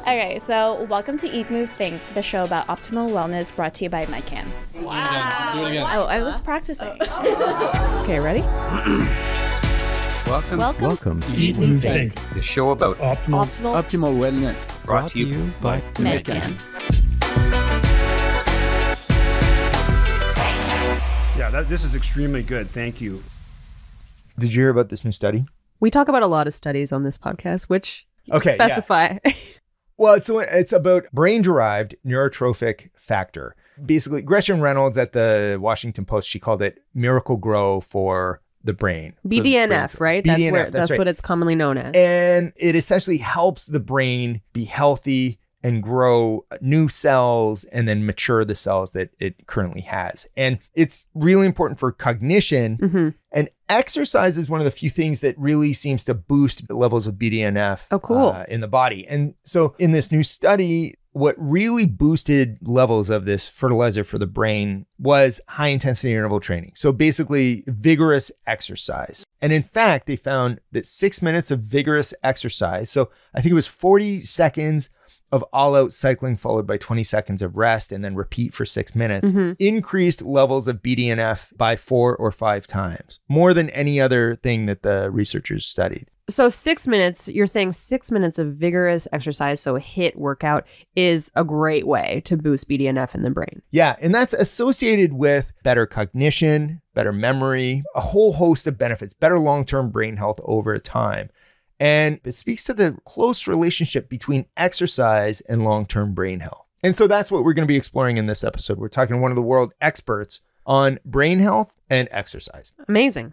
Okay, so welcome to Eat Move Think, the show about optimal wellness brought to you by MedCan. Wow. Do it again. Oh, I was practicing. Okay, ready? Welcome, Welcome. Welcome to Eat Move Think. the show about Optimal. Optimal. optimal wellness Brought to you by MedCan. Yeah, that, this is extremely good. Thank you. Did you hear about this new study? We talk about a lot of studies on this podcast, which Okay, yeah. Well, it's it's about brain-derived neurotrophic factor. Basically, Gretchen Reynolds at the Washington Post, she called it Miracle-Gro for the brain. for the brain BDNF, cells. right? That's that's right. what it's commonly known as. and it essentially helps the brain be healthy and grow new cells and then mature the cells that it currently has. And it's really important for cognition. hmm And exercise is one of the few things that really seems to boost the levels of BDNF Oh, cool. uh, in the body. And so in this new study, what really boosted levels of this fertilizer for the brain was high intensity interval training. So basically, vigorous exercise. And in fact, they found that six minutes of vigorous exercise, so I think it was 40 seconds of all out cycling followed by 20 seconds of rest and then repeat for six minutes, Mhm. increased levels of BDNF by four or five times, more than any other thing that the researchers studied. So six minutes, you're saying six minutes of vigorous exercise, so a HIIT workout is a great way to boost BDNF in the brain. Yeah, and that's associated with better cognition, better memory, a whole host of benefits, better long term brain health over time. And it speaks to the close relationship between exercise and long term brain health. And so that's what we're going to be exploring in this episode. We're talking to one of the world experts on brain health and exercise. Amazing.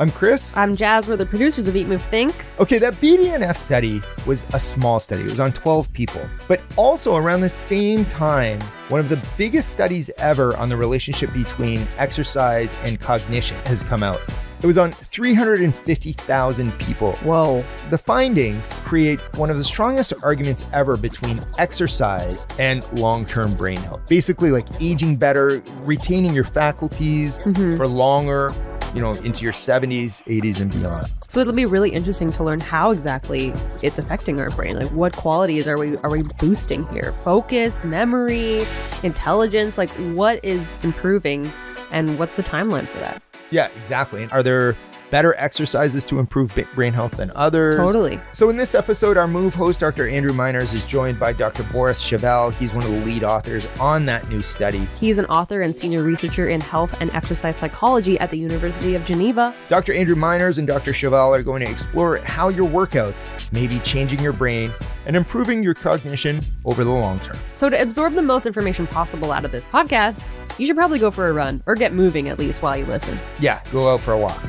I'm Chris. I'm Jazz. We're the producers of Eat Move Think. Okay, that BDNF study was a small study. It was on 12 people. But also around the same time, one of the biggest studies ever on the relationship between exercise and cognition has come out. It was on 350,000 people. Whoa. The findings create one of the strongest arguments ever between exercise and long term brain health. Basically, like aging better, retaining your faculties Mhm. for longer, you know, into your 70s, 80s, and beyond. So it'll be really interesting to learn how exactly it's affecting our brain. Like what qualities are we are we boosting here? Focus, memory, intelligence, like what is improving and what's the timeline for that? Yeah, exactly. And are there better exercises to improve brain health than others? Totally. So, in this episode, our Move host, Dr. Andrew Miners, is joined by Dr. Boris Cheval. He's one of the lead authors on that new study. He's an author and senior researcher in health and exercise psychology at the University of Geneva. Dr. Andrew Miners and Dr. Cheval are going to explore how your workouts may be changing your brain and improving your cognition over the long term. So to absorb the most information possible out of this podcast, you should probably go for a run or get moving at least while you listen. Yeah, go out for a walk.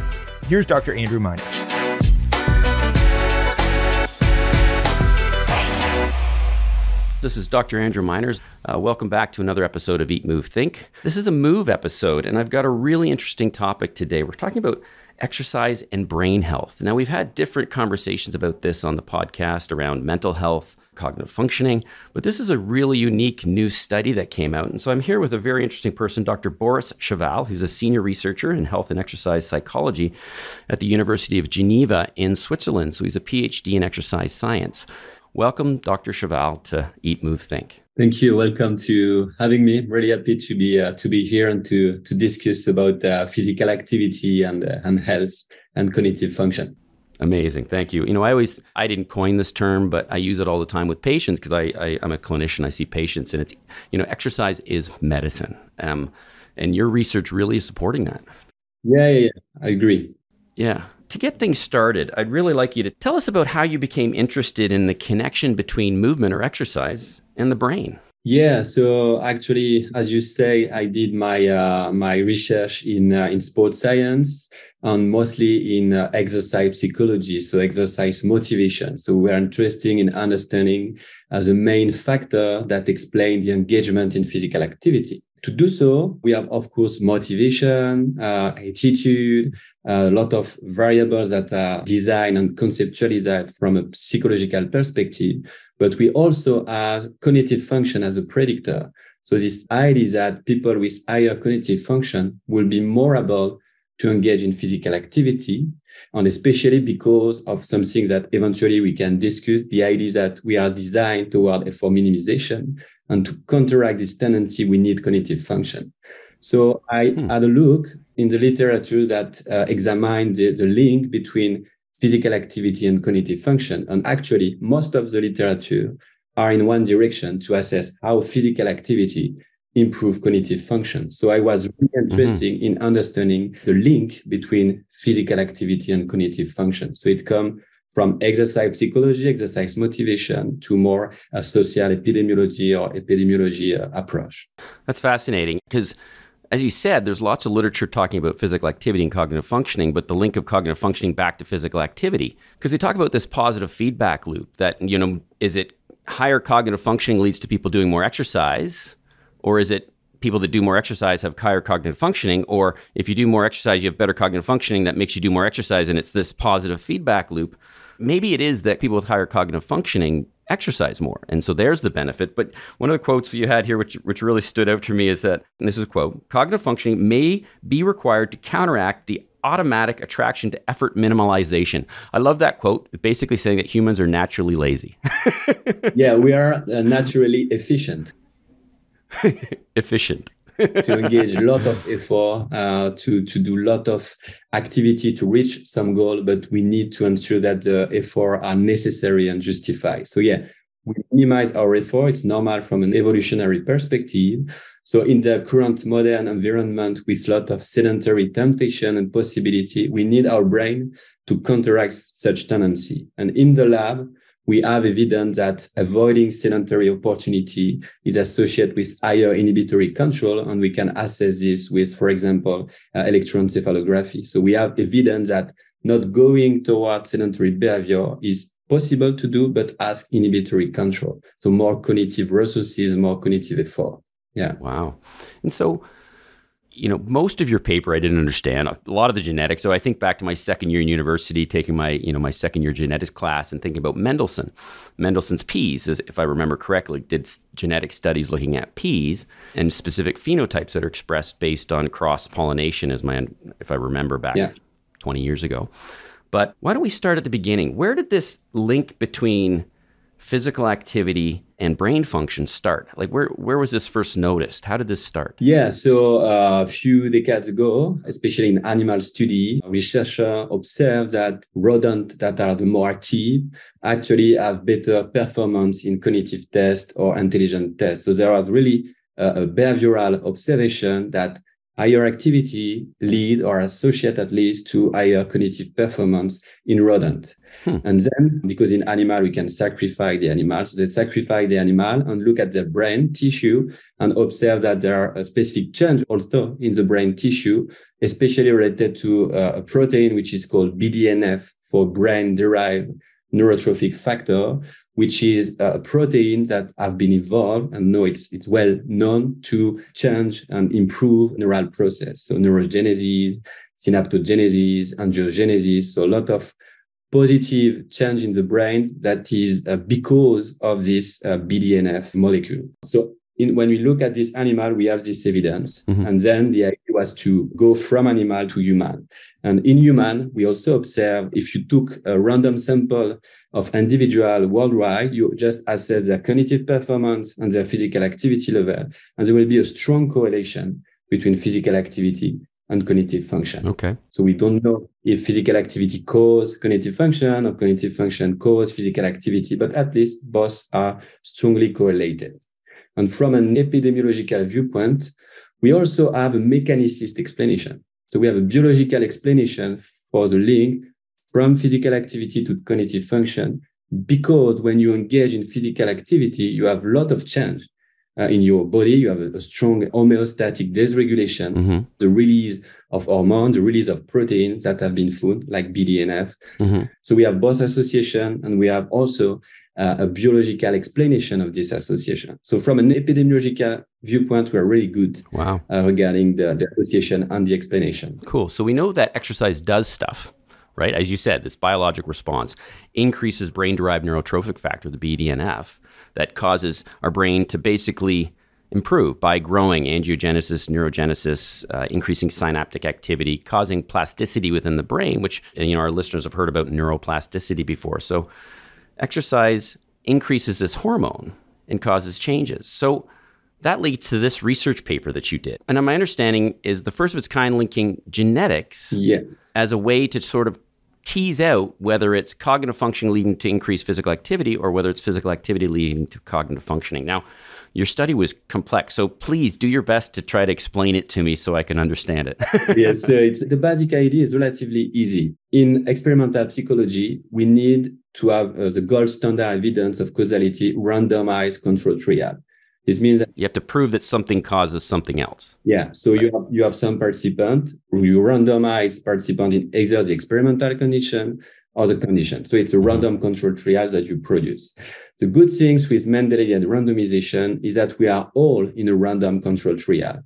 Here's Dr. Andrew Miners. This is Dr. Andrew Miners. Uh, welcome back to another episode of Eat, Move, Think. This is a move episode, and I've got a really interesting topic today. We're talking about exercise and brain health. Now, we've had different conversations about this on the podcast around mental health, cognitive functioning, but this is a really unique new study that came out. And so I'm here with a very interesting person, Dr. Boris Cheval, who's a senior researcher in health and exercise psychology at the University of Geneva in Switzerland. So he's a PhD in exercise science. Welcome, Dr. Cheval, to Eat, Move, Think. Thank you. Welcome to having me. Really happy to be uh, to be here and to to discuss about uh, physical activity and uh, and health and cognitive function. Amazing. Thank you. You know, I always, I didn't coin this term, but I use it all the time with patients because I, I, I'm a clinician. I see patients and it's, you know, exercise is medicine. Um, and your research really is supporting that. Yeah, yeah, yeah. I agree. Yeah. To get things started, I'd really like you to tell us about how you became interested in the connection between movement or exercise and the brain. Yeah. So actually, as you say, I did my uh, my research in uh, in sports science and mostly in uh, exercise psychology. So exercise motivation. So we're interested in understanding as a main factor that explain the engagement in physical activity. To do so, we have, of course, motivation, uh, attitude, a lot of variables that are designed and conceptualized from a psychological perspective. But we also have cognitive function as a predictor. So this idea that people with higher cognitive function will be more able to engage in physical activity. and especially because of something that eventually we can discuss the idea that we are designed toward effort minimization and to counteract this tendency we need cognitive function so i hmm. had a look in the literature that uh, examined the, the link between physical activity and cognitive function and actually most of the literature are in one direction to assess how physical activity improve cognitive function. So I was really interested mm-hmm. in understanding the link between physical activity and cognitive function. So it come from exercise psychology, exercise motivation to more a social epidemiology or epidemiology uh, approach. That's fascinating because as you said, there's lots of literature talking about physical activity and cognitive functioning, but the link of cognitive functioning back to physical activity. Because they talk about this positive feedback loop that, you know, is it higher cognitive functioning leads to people doing more exercise? Or is it people that do more exercise have higher cognitive functioning? Or if you do more exercise, you have better cognitive functioning that makes you do more exercise and it's this positive feedback loop? Maybe it is that people with higher cognitive functioning exercise more. And so there's the benefit. But one of the quotes you had here, which, which really stood out to me, is that, and this is a quote cognitive functioning may be required to counteract the automatic attraction to effort minimalization. I love that quote, basically saying that humans are naturally lazy. yeah, we are uh, naturally efficient. efficient. to engage a lot of effort, uh, to to do a lot of activity to reach some goal, but we need to ensure that the effort are necessary and justified. So yeah, we minimize our effort. It's normal from an evolutionary perspective. So in the current modern environment with a lot of sedentary temptation and possibility, we need our brain to counteract such tendency. And in the lab, we have evidence that avoiding sedentary opportunity is associated with higher inhibitory control, and we can assess this with, for example, uh, electroencephalography. So we have evidence that not going toward sedentary behavior is possible to do, but as inhibitory control. So more cognitive resources, more cognitive effort. Yeah. Wow. And so you know, most of your paper I didn't understand. A lot of the genetics. So I think back to my second year in university, taking my, you know, my second year genetics class and thinking about Mendelssohn. Mendelssohn's peas, if I remember correctly, did genetic studies looking at peas and specific phenotypes that are expressed based on cross pollination, as my, if I remember back yeah. 20 years ago. But why don't we start at the beginning? Where did this link between physical activity and brain function start? Like where where was this first noticed? How did this start? Yeah, so uh, a few decades ago, especially in animal study, researchers observed that rodents that are the more active actually have better performance in cognitive tests or intelligence tests. So there was really a, a behavioral observation that higher activity lead or associate at least to higher cognitive performance in rodent. Hmm. And then because in animal, we can sacrifice the animal. So they sacrifice the animal and look at the brain tissue and observe that there are a specific change also in the brain tissue, especially related to uh, a protein, which is called BDNF for brain derived neurotrophic factor, which is a protein that have been evolved and know it's it's well known to change and improve neural process. So neurogenesis, synaptogenesis, angiogenesis. So a lot of positive change in the brain that is uh, because of this uh, BDNF molecule. So in, when we look at this animal, we have this evidence. Mm-hmm. And then the idea was to go from animal to human. And in human, we also observe if you took a random sample of individual worldwide, you just assess their cognitive performance and their physical activity level. And there will be a strong correlation between physical activity and cognitive function. Okay. So we don't know if physical activity cause cognitive function or cognitive function cause physical activity, but at least both are strongly correlated. And from an epidemiological viewpoint, we also have a mechanicist explanation. So we have a biological explanation for the link from physical activity to cognitive function, because when you engage in physical activity, you have a lot of change uh, in your body. You have a, a strong homeostatic dysregulation, mm-hmm. the release of hormones, the release of proteins that have been food, like BDNF. Mm-hmm. So we have both association and we have also uh, a biological explanation of this association. So from an epidemiological viewpoint, we're really good wow. uh, regarding the, the association and the explanation. Cool. So we know that exercise does stuff, right? As you said, this biologic response increases brain derived neurotrophic factor, the BDNF, that causes our brain to basically improve by growing angiogenesis, neurogenesis, uh, increasing synaptic activity, causing plasticity within the brain, which you know our listeners have heard about neuroplasticity before. So, exercise increases this hormone and causes changes. So, that leads to this research paper that you did. And my understanding is the first of its kind linking genetics yeah. as a way to sort of tease out whether it's cognitive function leading to increased physical activity or whether it's physical activity leading to cognitive functioning. Now, your study was complex, so please do your best to try to explain it to me so I can understand it. yes, so it's the basic idea is relatively easy. In experimental psychology, we need to have uh, the gold standard evidence of causality randomized control trial. This means that you have to prove that something causes something else. Yeah. So right. you have you have some participant, you randomize participant in either the experimental condition or the condition. So it's a mm-hmm. random control trial that you produce. The good things with Mendelian randomization is that we are all in a random control trial.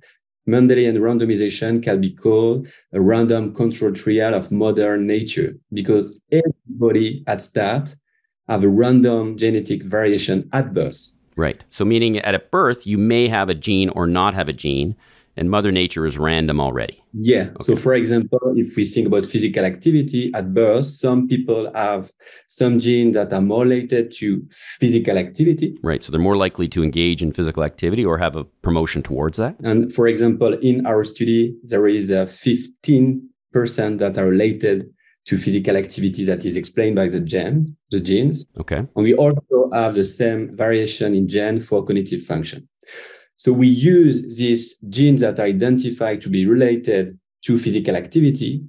Mendelian randomization can be called a random control trial of modern nature because everybody at start have a random genetic variation at birth. Right. So, meaning at a birth, you may have a gene or not have a gene, and Mother Nature is random already. Yeah. Okay. So, for example, if we think about physical activity at birth, some people have some genes that are more related to physical activity. Right. So, they're more likely to engage in physical activity or have a promotion towards that. And for example, in our study, there is a 15% that are related to physical activity that is explained by the gene, the genes. Okay. And we also have the same variation in gene for cognitive function. So we use these genes that are identified to be related to physical activity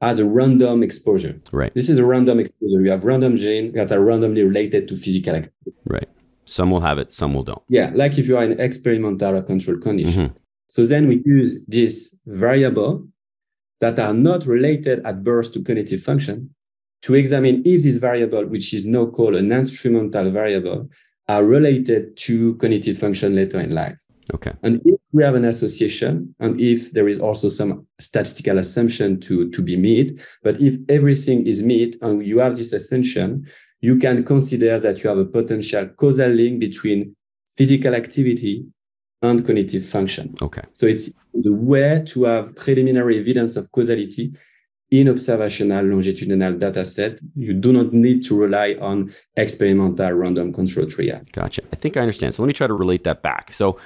as a random exposure. Right. This is a random exposure. We have random genes that are randomly related to physical activity. Right. Some will have it, some will don't. Yeah, like if you are in experimental or control condition. Mm-hmm. So then we use this variable that are not related at birth to cognitive function to examine if this variable, which is now called an instrumental variable, are related to cognitive function later in life. Okay. And if we have an association, and if there is also some statistical assumption to, to be met, but if everything is met and you have this assumption, you can consider that you have a potential causal link between physical activity and cognitive function. Okay. So it's the way to have preliminary evidence of causality in observational longitudinal data set. You do not need to rely on experimental random control trial. Gotcha. I think I understand. So let me try to relate that back. So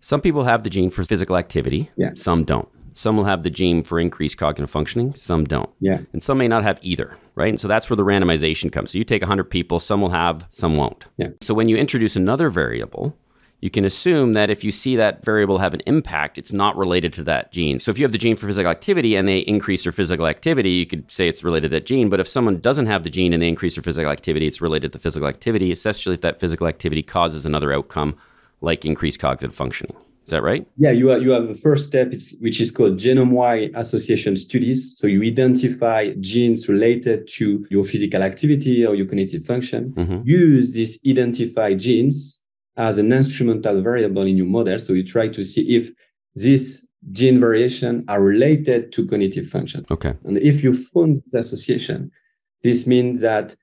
some people have the gene for physical activity, yeah. some don't. Some will have the gene for increased cognitive functioning, some don't. Yeah. And some may not have either, right? And so that's where the randomization comes. So you take 100 people, some will have, some won't. Yeah. So when you introduce another variable, you can assume that if you see that variable have an impact, it's not related to that gene. So if you have the gene for physical activity and they increase their physical activity, you could say it's related to that gene. But if someone doesn't have the gene and they increase their physical activity, it's related to physical activity, especially if that physical activity causes another outcome like increased cognitive functioning. Is that right? Yeah, you have, you have the first step, which is called genome-wide association studies. So you identify genes related to your physical activity or your cognitive function. Mm-hmm. Use these identified genes as an instrumental variable in your model. So you try to see if these gene variation are related to cognitive function. Okay. And if you found this association, this means that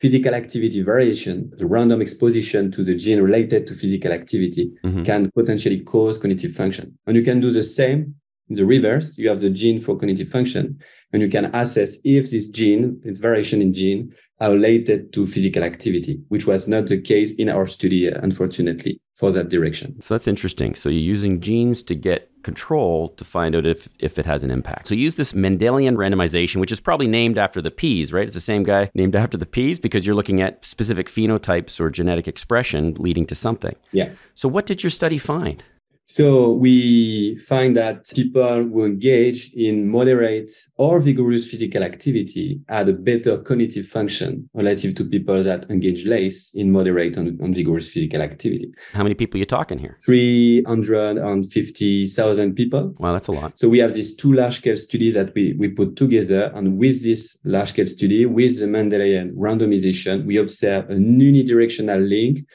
physical activity variation, the random exposition to the gene related to physical activity, mm-hmm. can potentially cause cognitive function. And you can do the same in the reverse. You have the gene for cognitive function, and you can assess if this gene, its variation in gene, related to physical activity, which was not the case in our study, unfortunately, for that direction. So that's interesting. So you're using genes to get control to find out if, if it has an impact. So use this Mendelian randomization, which is probably named after the peas, right? It's the same guy named after the peas because you're looking at specific phenotypes or genetic expression leading to something. Yeah. So what did your study find? So we find that people who engage in moderate or vigorous physical activity had a better cognitive function relative to people that engage less in moderate and, and vigorous physical activity. How many people are you talking here? 350,000 people. Wow, that's a lot. So we have these two large-scale studies that we, we put together. And with this large-scale study, with the Mendelian randomization, we observe an unidirectional link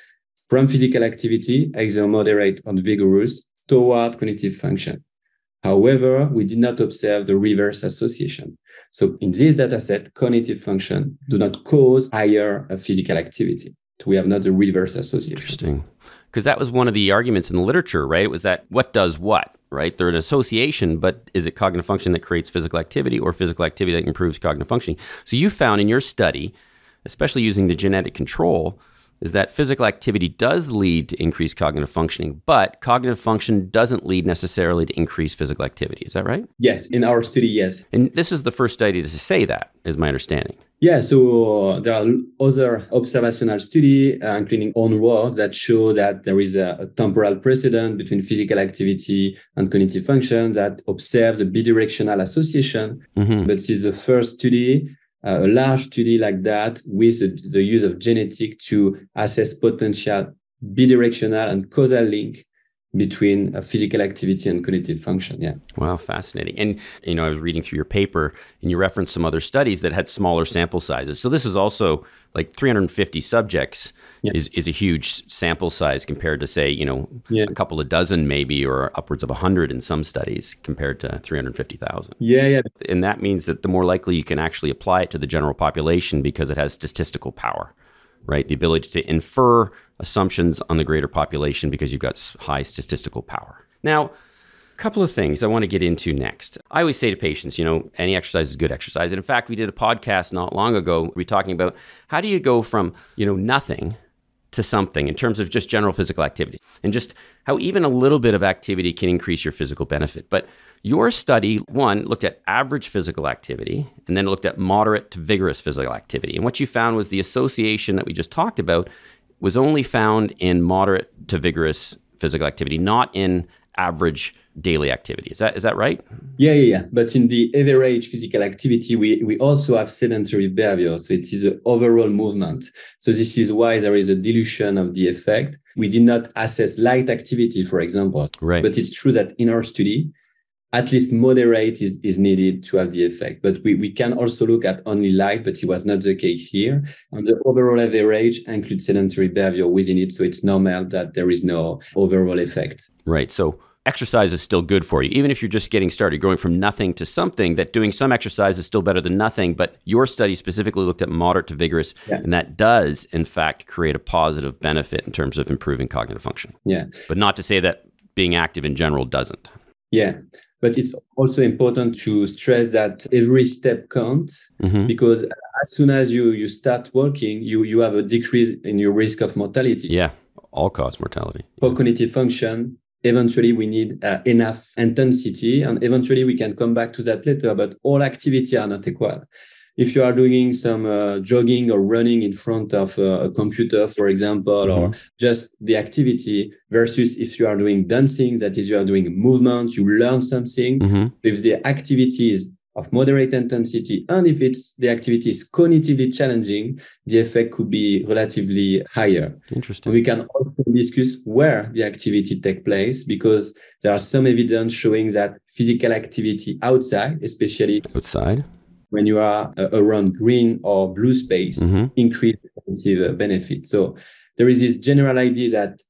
from physical activity, either moderate or vigorous, toward cognitive function. However, we did not observe the reverse association. So in this data set, cognitive function do not cause higher uh, physical activity. We have not the reverse association. Interesting. because that was one of the arguments in the literature, right? It was that what does what, right? They're an association, but is it cognitive function that creates physical activity or physical activity that improves cognitive functioning? So you found in your study, especially using the genetic control, is that physical activity does lead to increased cognitive functioning, but cognitive function doesn't lead necessarily to increased physical activity. Is that right? Yes, in our study, yes. And this is the first study to say that, is my understanding. Yeah, so there are other observational studies, uh, including work, that show that there is a, a, temporal precedent between physical activity and cognitive function that observes a bidirectional association. Mm-hmm. But this is the first study Uh, a large study like that with the use of genetic to assess potential bidirectional and causal link between a physical activity and cognitive function. Yeah. Wow, fascinating. And you know, I was reading through your paper, and you referenced some other studies that had smaller sample sizes. So this is also like 350 subjects yeah. is is a huge sample size compared to say, you know, yeah. a couple of dozen maybe, or upwards of 100 in some studies compared to 350,000. Yeah, yeah. And that means that the more likely you can actually apply it to the general population because it has statistical power right? The ability to infer assumptions on the greater population because you've got high statistical power. Now, a couple of things I want to get into next. I always say to patients, you know, any exercise is good exercise. And in fact, we did a podcast not long ago. We were talking about how do you go from, you know, nothing to something in terms of just general physical activity and just how even a little bit of activity can increase your physical benefit. But your study, one, looked at average physical activity and then looked at moderate to vigorous physical activity. And what you found was the association that we just talked about was only found in moderate to vigorous physical activity, not in average daily activity. Is that is that right? Yeah, yeah, yeah. But in the average physical activity, we, we also have sedentary behavior. So it is an overall movement. So this is why there is a dilution of the effect. We did not assess light activity, for example. Right. But it's true that in our study, at least moderate is, is needed to have the effect. But we, we can also look at only light, but it was not the case here. And the overall average includes sedentary behavior within it. So it's normal that there is no overall effect. Right. So exercise is still good for you, even if you're just getting started, going from nothing to something, that doing some exercise is still better than nothing. But your study specifically looked at moderate to vigorous, yeah. and that does, in fact, create a positive benefit in terms of improving cognitive function. Yeah. But not to say that being active in general doesn't. Yeah. But it's also important to stress that every step counts mm-hmm. because as soon as you you start working, you you have a decrease in your risk of mortality. Yeah, all cause mortality. For yeah. cognitive function, eventually we need uh, enough intensity, and eventually we can come back to that later. But all activity are not equal if you are doing some uh, jogging or running in front of uh, a computer, for example, mm-hmm. or just the activity versus if you are doing dancing, that is, you are doing movement, you learn something. Mm-hmm. If the activity is of moderate intensity and if it's the activity is cognitively challenging, the effect could be relatively higher. Interesting. And We can also discuss where the activity take place because there are some evidence showing that physical activity outside, especially outside when you are uh, around green or blue space, mm-hmm. increase cognitive benefit. So there is this general idea that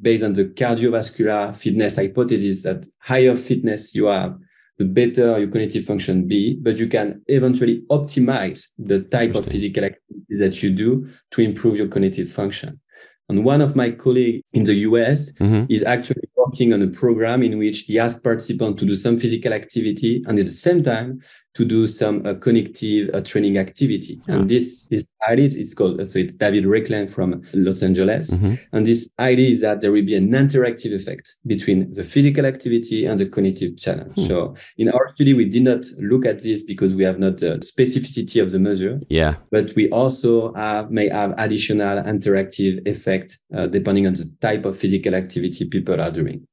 based on the cardiovascular fitness hypothesis that higher fitness you have, the better your cognitive function be, but you can eventually optimize the type of physical activities that you do to improve your cognitive function. And one of my colleagues in the US mm-hmm. is actually working on a program in which he asked participants to do some physical activity and at the same time to do some uh, cognitive uh, training activity. Yeah. And this is idea, it's called, so it's David Raichlen from Los Angeles. Mm-hmm. And this idea is that there will be an interactive effect between the physical activity and the cognitive challenge. Mm. So in our study, we did not look at this because we have not the specificity of the measure. Yeah. But we also have, may have additional interactive effect uh, depending on the type of physical activity people are doing.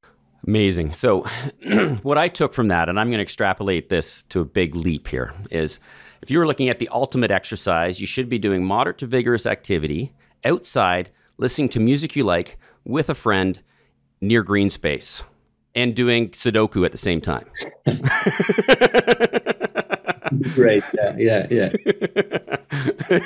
Amazing. So, what I took from that, and I'm going to extrapolate this to a big leap here, is if you were looking at the ultimate exercise, you should be doing moderate to vigorous activity outside, listening to music you like with a friend near green space, and doing Sudoku at the same time. Great. Yeah. Yeah. Yeah.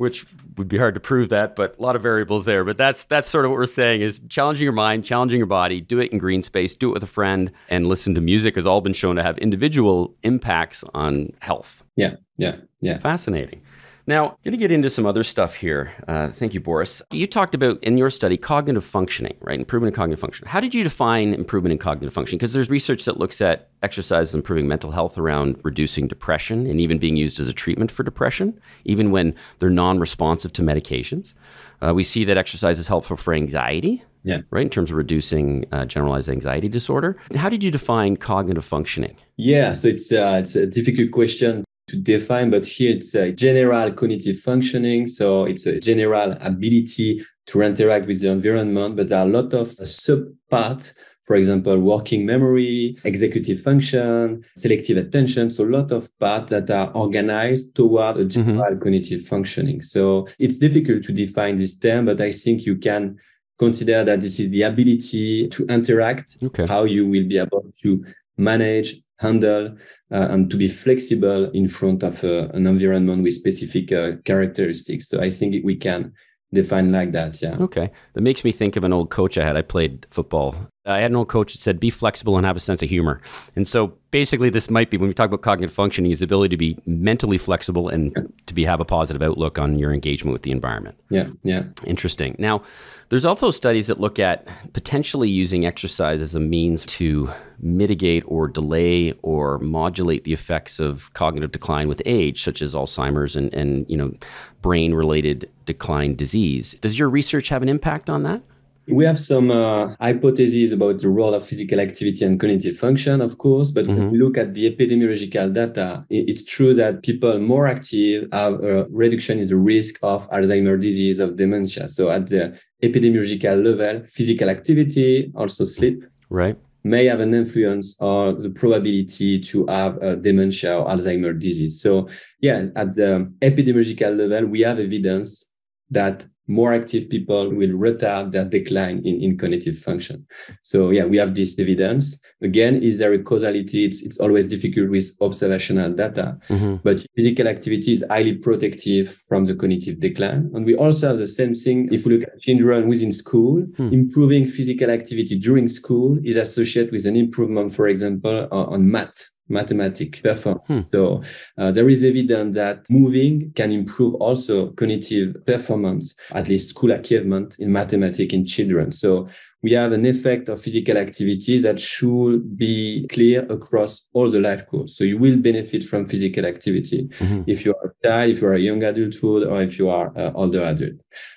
which would be hard to prove that, but a lot of variables there. But that's that's sort of what we're saying is challenging your mind, challenging your body, do it in green space, do it with a friend, and listen to music has all been shown to have individual impacts on health. Yeah, yeah, yeah. Fascinating. Now, I'm going to get into some other stuff here. Uh, thank you, Boris. You talked about in your study cognitive functioning, right? Improvement in cognitive function. How did you define improvement in cognitive function? Because there's research that looks at exercise improving mental health around reducing depression and even being used as a treatment for depression, even when they're non responsive to medications. Uh, we see that exercise is helpful for anxiety. Yeah. Right. In terms of reducing uh, generalized anxiety disorder. How did you define cognitive functioning? Yeah. So it's uh, it's a difficult question to define, but here it's a general cognitive functioning. So it's a general ability to interact with the environment, but there are a lot of subparts for example, working memory, executive function, selective attention. So a lot of parts that are organized toward a general mm-hmm. cognitive functioning. So it's difficult to define this term, but I think you can consider that this is the ability to interact, okay. how you will be able to manage, handle, uh, and to be flexible in front of uh, an environment with specific uh, characteristics. So I think we can define like that. Yeah. Okay. That makes me think of an old coach I had. I played football. Uh, I had an old coach that said, be flexible and have a sense of humor. And so basically, this might be when we talk about cognitive functioning, is the ability to be mentally flexible and yeah. to be have a positive outlook on your engagement with the environment. Yeah. Yeah. Interesting. Now, there's also studies that look at potentially using exercise as a means to mitigate or delay or modulate the effects of cognitive decline with age, such as Alzheimer's and, and you know, brain related decline disease. Does your research have an impact on that? We have some uh, hypotheses about the role of physical activity and cognitive function, of course, but mm-hmm. when we look at the epidemiological data, it's true that people more active have a reduction in the risk of Alzheimer's disease, of dementia. So at the epidemiological level, physical activity, also sleep, right, may have an influence on the probability to have a dementia or Alzheimer's disease. So yeah, at the epidemiological level, we have evidence that more active people will retard their decline in, in cognitive function. So yeah, we have this evidence. Again, is there a causality? It's, it's always difficult with observational data, mm-hmm. but physical activity is highly protective from the cognitive decline. And we also have the same thing if we look at children within school, hmm. improving physical activity during school is associated with an improvement, for example, on, on math mathematic performance. Hmm. So uh, there is evidence that moving can improve also cognitive performance, at least school achievement in mathematics in children. So we have an effect of physical activity that should be clear across all the life course. So you will benefit from physical activity mm-hmm. if you are a child, if you are a young adulthood, or if you are an older adult.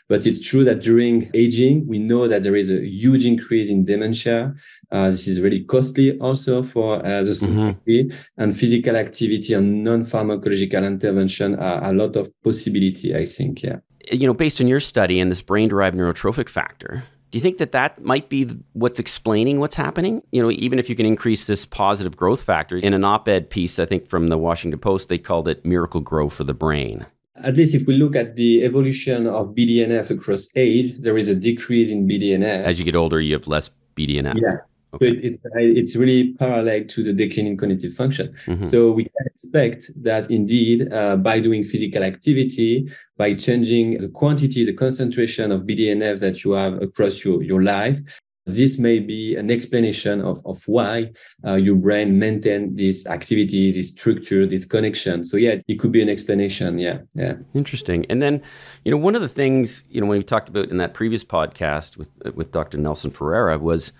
But it's true that during aging, we know that there is a huge increase in dementia. Uh, this is really costly also for uh, the society, mm-hmm. and physical activity and non-pharmacological intervention are a lot of possibility, I think. Yeah. You know, based on your study and this brain-derived neurotrophic factor, do you think that that might be what's explaining what's happening? You know, even if you can increase this positive growth factor, in an op ed piece, I think from the Washington Post, they called it Miracle-Gro for the brain. At least if we look at the evolution of BDNF across age, there is a decrease in BDNF. As you get older, you have less BDNF. Yeah. Okay. So it, it's it's really parallel to the declining cognitive function. Mm-hmm. So we can expect that indeed uh, by doing physical activity, by changing the quantity, the concentration of BDNF that you have across your, your life, this may be an explanation of, of why uh, your brain maintain this activity, this structure, this connection. So yeah, it could be an explanation. Yeah, yeah. Interesting. And then, you know, one of the things you know when we talked about in that previous podcast with with Dr. Nelson Ferreira was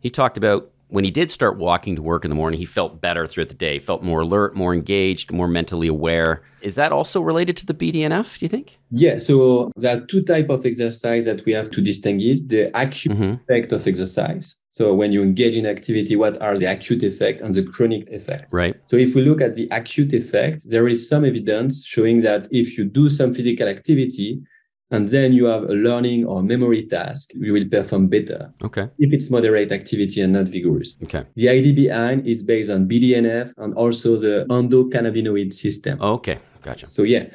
he talked about when he did start walking to work in the morning, he felt better throughout the day, felt more alert, more engaged, more mentally aware. Is that also related to the BDNF, do you think? Yeah, so there are two type of exercise that we have to distinguish, the acute mm-hmm. effect of exercise. So when you engage in activity, what are the acute effect and the chronic effect? Right. So if we look at the acute effect, there is some evidence showing that if you do some physical activity, and then you have a learning or memory task, you will perform better. Okay. If it's moderate activity and not vigorous. Okay. The idea behind is based on BDNF and also the endocannabinoid system. Okay, gotcha. So yeah,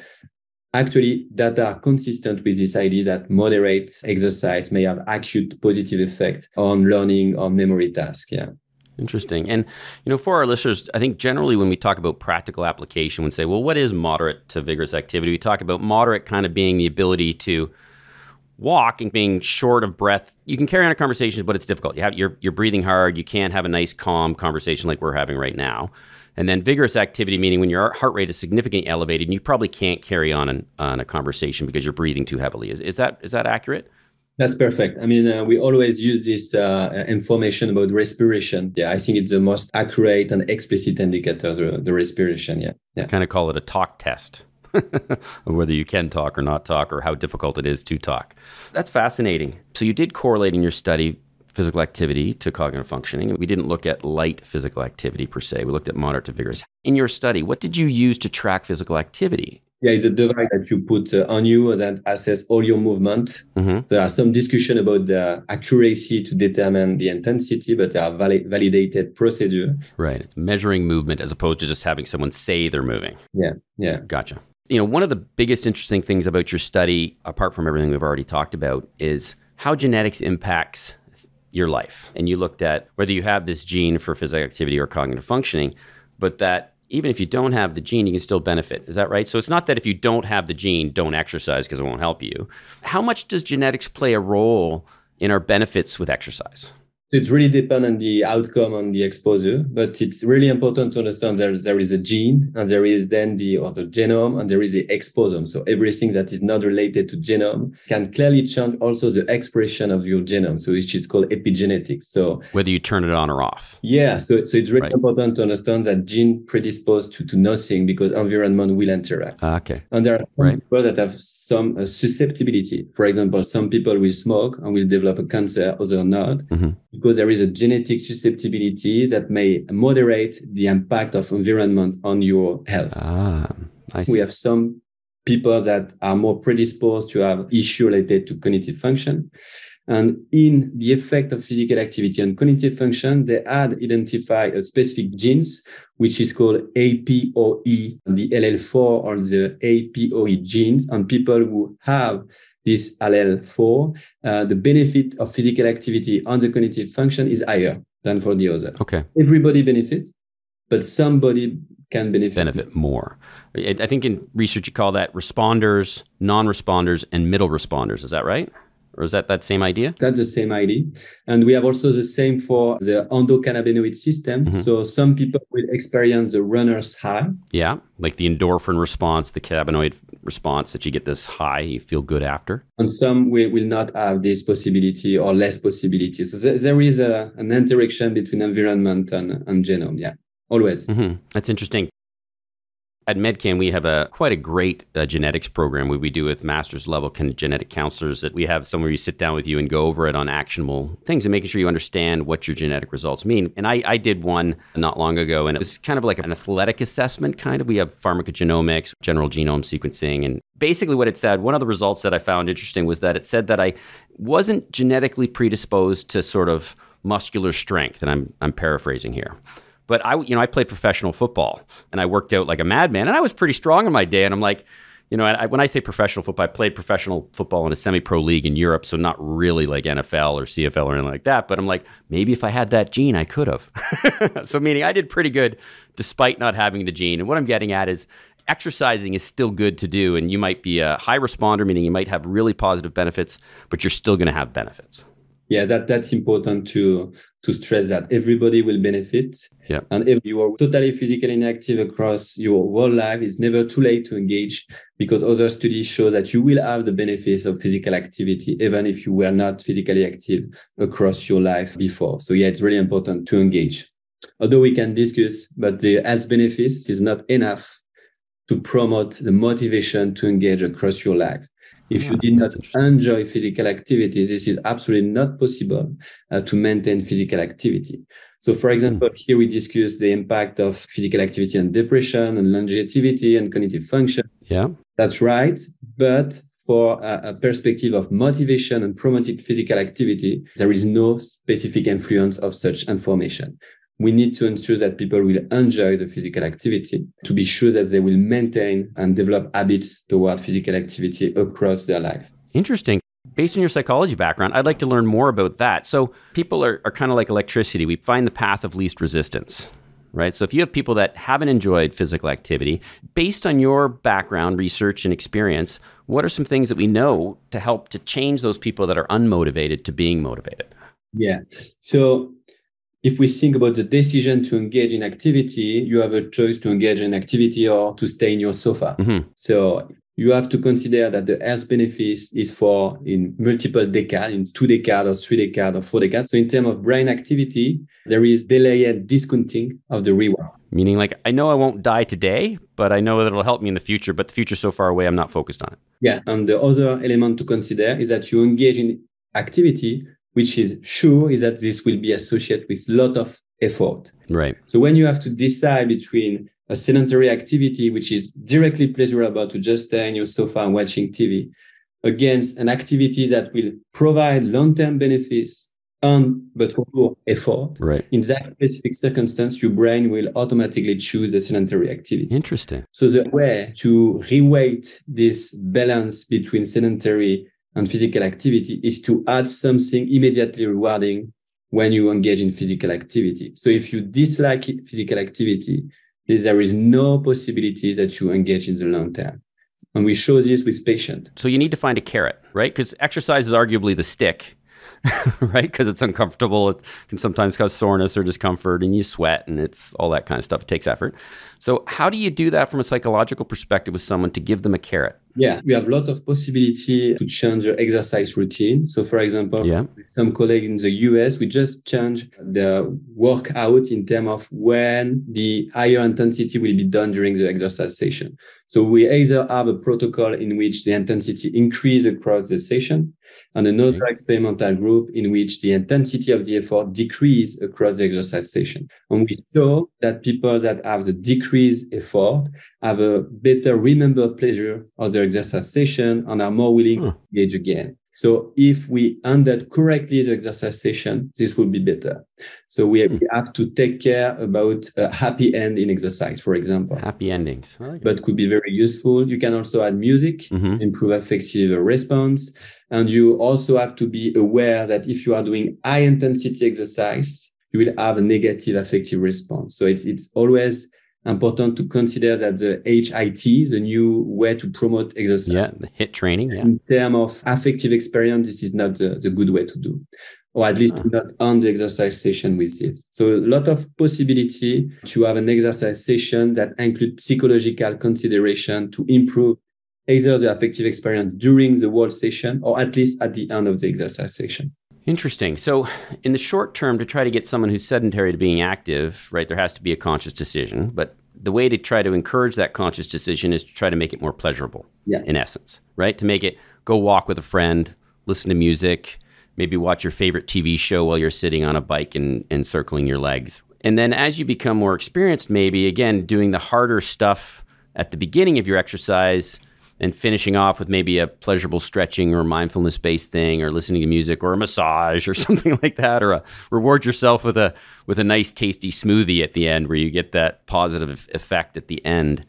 actually data are consistent with this idea that moderate exercise may have acute positive effect on learning or memory task. Yeah. Interesting. And, you know, for our listeners, I think generally when we talk about practical application, we say, well, what is moderate to vigorous activity? We talk about moderate kind of being the ability to walk and being short of breath. You can carry on a conversation, but it's difficult. You have, you're, you're breathing hard. You can't have a nice, calm conversation like we're having right now. And then vigorous activity, meaning when your heart rate is significantly elevated, and you probably can't carry on an, on a conversation because you're breathing too heavily. Is, is that is that accurate? That's perfect. I mean, uh, we always use this uh, information about respiration. Yeah, I think it's the most accurate and explicit indicator, the, the respiration. Yeah. yeah. kind of call it a talk test. whether you can talk or not talk, or how difficult it is to talk. That's fascinating. So, you did correlate in your study physical activity to cognitive functioning. We didn't look at light physical activity per se. We looked at moderate to vigorous. In your study, what did you use to track physical activity? Yeah, it's a device that you put uh, on you that assess all your movement. Mm-hmm. There are some discussion about the accuracy to determine the intensity, but they are vali- validated procedure. Right. It's measuring movement as opposed to just having someone say they're moving. Yeah. Yeah. Gotcha. You know, one of the biggest interesting things about your study, apart from everything we've already talked about, is how genetics impacts your life. And you looked at whether you have this gene for physical activity or cognitive functioning, but that even if you don't have the gene, you can still benefit. Is that right? So it's not that if you don't have the gene, don't exercise because it won't help you. How much does genetics play a role in our benefits with exercise? So it really depends on the outcome on the exposure, but it's really important to understand there, there is a gene and there is then the or the genome and there is the exposome. So everything that is not related to genome can clearly change also the expression of your genome. So which is called epigenetics. So whether you turn it on or off. Yeah. So, so it's really right. important to understand that gene predisposed to, to nothing because environment will interact. Uh, okay. And there are right. people that have some uh, susceptibility. For example, some people will smoke and will develop a cancer, others not. Mm-hmm because there is a genetic susceptibility that may moderate the impact of environment on your health. Ah, we have some people that are more predisposed to have issue related to cognitive function. And in the effect of physical activity on cognitive function, they had identified a specific genes, which is called APOE, the allele 4 or the APOE genes, and people who have this allele 4, uh, the benefit of physical activity on the cognitive function is higher than for the other. Okay. Everybody benefits, but somebody can benefit. Benefit more. I think in research you call that responders, non responders, and middle responders. Is that right? Or is that that same idea? That's the same idea. And we have also the same for the endocannabinoid system. Mm-hmm. So some people will experience the runner's high. Yeah, like the endorphin response, the cannabinoid response that you get this high, you feel good after. And some will, will not have this possibility or less possibility. So there, there is a, an interaction between environment and, and genome. Yeah, always. Mm-hmm. That's interesting. At Medcan, we have a quite a great uh, genetics program we, we do with master's level genetic counselors that we have somewhere you sit down with you and go over it on actionable things and making sure you understand what your genetic results mean. And I, I did one not long ago, and it was kind of like an athletic assessment, kind of. We have pharmacogenomics, general genome sequencing, and basically what it said, one of the results that I found interesting was that it said that I wasn't genetically predisposed to sort of muscular strength, and I'm, I'm paraphrasing here. But I, you know, I played professional football and I worked out like a madman, and I was pretty strong in my day. And I'm like, you know, I, when I say professional football, I played professional football in a semi-pro league in Europe, so not really like NFL or CFL or anything like that. But I'm like, maybe if I had that gene, I could have. so meaning I did pretty good despite not having the gene. And what I'm getting at is exercising is still good to do, and you might be a high responder, meaning you might have really positive benefits, but you're still going to have benefits yeah that that's important to to stress that everybody will benefit. Yeah. And if you are totally physically inactive across your whole life it's never too late to engage because other studies show that you will have the benefits of physical activity even if you were not physically active across your life before. So yeah it's really important to engage. Although we can discuss but the health benefits is not enough to promote the motivation to engage across your life if yeah, you did not enjoy physical activity, this is absolutely not possible uh, to maintain physical activity. So, for example, mm. here we discuss the impact of physical activity on depression and longevity and cognitive function. Yeah, that's right. But for a, a perspective of motivation and promoting physical activity, there is no specific influence of such information we need to ensure that people will enjoy the physical activity to be sure that they will maintain and develop habits toward physical activity across their life. Interesting. Based on your psychology background, I'd like to learn more about that. So, people are, are kind of like electricity. We find the path of least resistance, right? So, if you have people that haven't enjoyed physical activity, based on your background, research, and experience, what are some things that we know to help to change those people that are unmotivated to being motivated? Yeah. So, if we think about the decision to engage in activity, you have a choice to engage in activity or to stay in your sofa. Mm-hmm. So you have to consider that the health benefits is for in multiple decades, in two decades or three decades or four decades. So in terms of brain activity, there is delayed discounting of the reward. Meaning, like, I know I won't die today, but I know that it'll help me in the future. But the future's so far away, I'm not focused on it. Yeah. And the other element to consider is that you engage in activity, which is sure is that this will be associated with a lot of effort. Right. So when you have to decide between a sedentary activity, which is directly pleasurable to just stay on your sofa and watching TV, against an activity that will provide long-term benefits and but for effort. Right. In that specific circumstance, your brain will automatically choose the sedentary activity. Interesting. So the way to reweight this balance between sedentary and physical activity is to add something immediately rewarding when you engage in physical activity. So if you dislike physical activity, there is no possibility that you engage in the long term. And we show this with patients. So you need to find a carrot, right? Because exercise is arguably the stick, right? Because it's uncomfortable. It can sometimes cause soreness or discomfort, and you sweat, and it's all that kind of stuff. It takes effort. So how do you do that from a psychological perspective with someone to give them a carrot? Yeah, we have a lot of possibility to change your exercise routine. So, for example, yeah. with some colleagues in the US, we just change the workout in terms of when the higher intensity will be done during the exercise session. So we either have a protocol in which the intensity increase across the session and another okay. experimental group in which the intensity of the effort decrease across the exercise session. And we show that people that have the decreased effort have a better remember pleasure of their exercise session and are more willing huh. to engage again. So if we ended correctly the exercise session, this would be better. So we, we have to take care about a happy end in exercise, for example. Happy endings. Like but could be very useful. You can also add music, mm-hmm. improve affective response. And you also have to be aware that if you are doing high intensity exercise, you will have a negative affective response. So it's, it's always important to consider that the HIIT, the new way to promote exercise. Yeah, the HIIT training. Yeah. In terms of affective experience, this is not the, the good way to do, or at least ah. not on the exercise session with it. So a lot of possibility to have an exercise session that include psychological consideration to improve either the affective experience during the whole session or at least at the end of the exercise session. Interesting. So, in the short term, to try to get someone who's sedentary to being active, right, there has to be a conscious decision. But the way to try to encourage that conscious decision is to try to make it more pleasurable, yeah. in essence, right? To make it go walk with a friend, listen to music, maybe watch your favorite TV show while you're sitting on a bike and, and circling your legs. And then as you become more experienced, maybe again, doing the harder stuff at the beginning of your exercise and finishing off with maybe a pleasurable stretching or mindfulness based thing or listening to music or a massage or something like that or a, reward yourself with a with a nice tasty smoothie at the end where you get that positive effect at the end.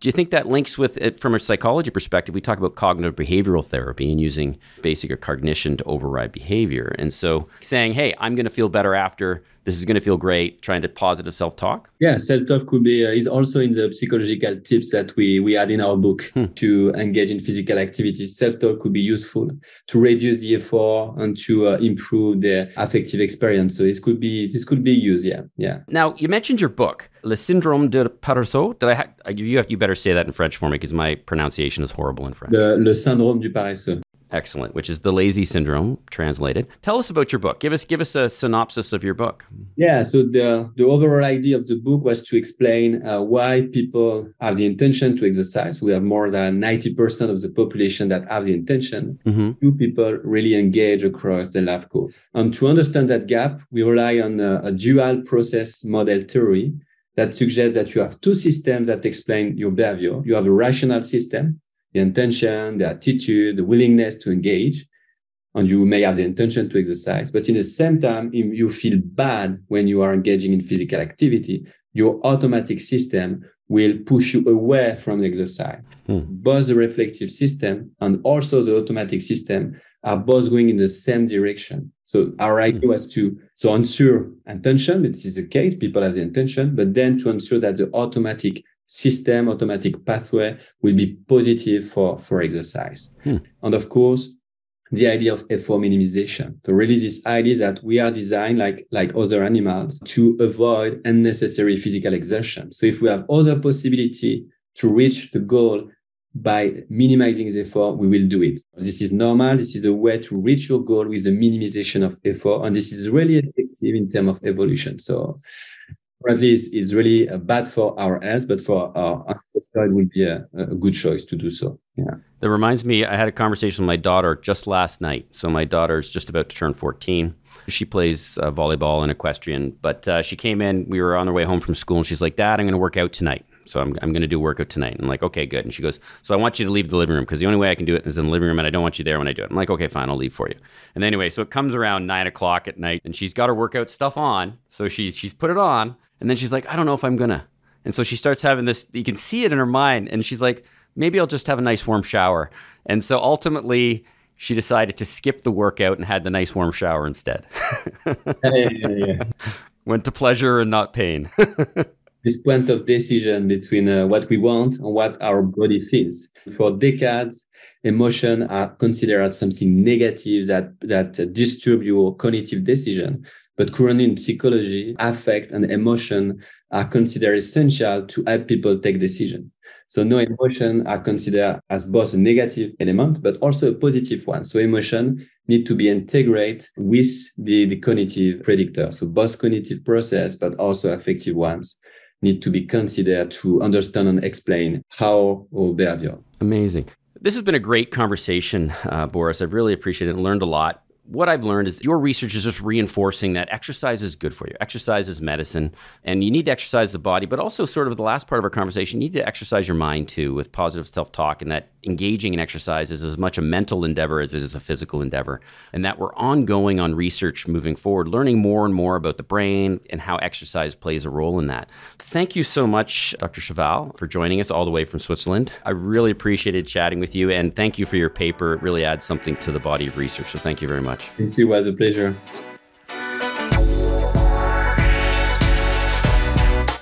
Do you think that links with it from a psychology perspective? We talk about cognitive behavioral therapy and using basic or cognition to override behavior. And so saying hey i'm going to feel better after this is going to feel great trying to positive self-talk. Yeah self-talk could be uh, is also in the psychological tips that we we add in our book hmm. to engage in physical activity self-talk could be useful to reduce the effort and to uh, improve the affective experience. So this could be this could be used yeah yeah. Now you mentioned your book le syndrome de paresseux did i ha- you have you better say that in french for me because my pronunciation is horrible in french. Le, le syndrome du paresseux Excellent, which is the lazy syndrome translated. Tell us about your book. Give us give us a synopsis of your book. Yeah, so the the overall idea of the book was to explain uh, why people have the intention to exercise. We have more than 90% of the population that have the intention. Mm-hmm. Do people really engage across the life course? And to understand that gap, we rely on a, a dual process model theory that suggests that you have two systems that explain your behavior. You have a rational system the intention, the attitude, the willingness to engage. And you may have the intention to exercise, but in the same time, if you feel bad when you are engaging in physical activity, your automatic system will push you away from the exercise. Hmm. Both the reflective system and also the automatic system are both going in the same direction. So our idea hmm. was to so ensure intention, this is the case, people have the intention, but then to ensure that the automatic system, automatic pathway will be positive for, for exercise. Hmm. And of course, the idea of effort minimization. So really this idea that we are designed like, like other animals to avoid unnecessary physical exertion. So if we have other possibility to reach the goal by minimizing the effort, we will do it. This is normal. This is a way to reach your goal with a minimization of effort. And this is really effective in terms of evolution. So currently it's, it's really uh, bad for our health, but for our ancestor, it would be a, a good choice to do so. Yeah. That reminds me, I had a conversation with my daughter just last night. So my daughter's just about to turn 14. She plays uh, volleyball and equestrian, but uh, she came in, we were on our way home from school, and she's like, Dad, I'm going to work out tonight. So I'm, I'm going to do workout tonight. I'm like, okay, good. And she goes, so I want you to leave the living room because the only way I can do it is in the living room and I don't want you there when I do it. I'm like, okay, fine, I'll leave for you. And anyway, so it comes around nine o'clock at night and she's got her workout stuff on. So she's, she's put it on and then she's like, I don't know if I'm going to. And so she starts having this, you can see it in her mind. And she's like, maybe I'll just have a nice warm shower. And so ultimately, she decided to skip the workout and had the nice warm shower instead. yeah. Went to pleasure and not pain. this point of decision between uh, what we want and what our body feels. For decades, emotion are considered something negative that that disturb your cognitive decision. But currently in psychology, affect and emotion are considered essential to help people take decision. So no emotion are considered as both a negative element, but also a positive one. So emotion need to be integrated with the, the cognitive predictor. So both cognitive process, but also affective ones need to be considered to understand and explain how our behavior. Amazing. This has been a great conversation, uh, Boris. I've really appreciated it and learned a lot what I've learned is your research is just reinforcing that exercise is good for you. Exercise is medicine, and you need to exercise the body, but also, sort of the last part of our conversation, you need to exercise your mind too with positive self talk, and that engaging in exercise is as much a mental endeavor as it is a physical endeavor. And that we're ongoing on research moving forward, learning more and more about the brain and how exercise plays a role in that. Thank you so much, Dr. Cheval, for joining us all the way from Switzerland. I really appreciated chatting with you, and thank you for your paper. It really adds something to the body of research. So thank you very much much. Thank you. It was a pleasure.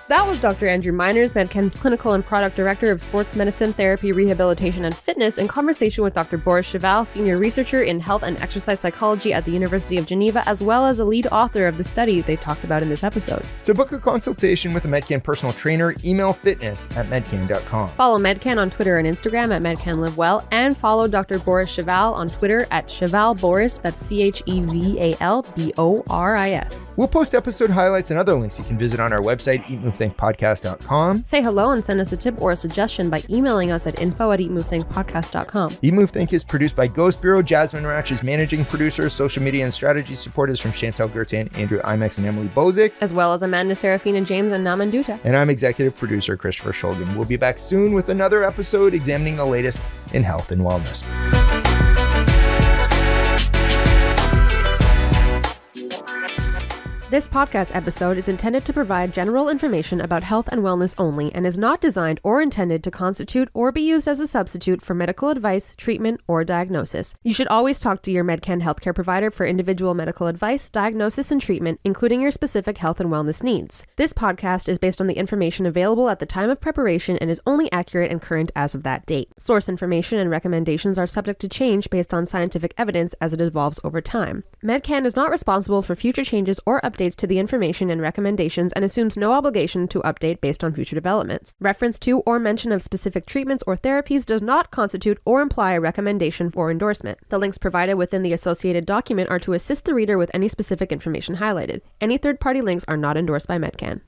That was Dr. Andrew Miners, MedCan's Clinical and Product Director of Sports Medicine, Therapy, Rehabilitation, and Fitness, in conversation with Dr. Boris Cheval, Senior Researcher in Health and Exercise Psychology at the University of Geneva, as well as a lead author of the study they talked about in this episode. To book a consultation with a MedCan personal trainer, email fitness at medcan.com. Follow MedCan on Twitter and Instagram at MedCanLiveWell, and follow Dr. Boris Cheval on Twitter at Cheval Boris, that's C H E V A L B O R I S. We'll post episode highlights and other links you can visit on our website, eatmovethinkpodcast.com. Say hello and send us a tip or a suggestion by emailing us at info at eatmovethinkpodcast.com. Eat Move Think is produced by Ghost Bureau. Jasmine Ratch is managing producer. Social media and strategy support is from Chantel Gertin, Andrew Imex, and Emily Bozick. As well as Amanda Serafina James and Naman Duta. And I'm executive producer Christopher Shulgin. We'll be back soon with another episode examining the latest in health and wellness. This podcast episode is intended to provide general information about health and wellness only and is not designed or intended to constitute or be used as a substitute for medical advice, treatment, or diagnosis. You should always talk to your MedCan healthcare provider for individual medical advice, diagnosis, and treatment, including your specific health and wellness needs. This podcast is based on the information available at the time of preparation and is only accurate and current as of that date. Source information and recommendations are subject to change based on scientific evidence as it evolves over time. MedCan is not responsible for future changes or updates to the information and recommendations and assumes no obligation to update based on future developments. Reference to or mention of specific treatments or therapies does not constitute or imply a recommendation or endorsement. The links provided within the associated document are to assist the reader with any specific information highlighted. Any third party links are not endorsed by MedCan.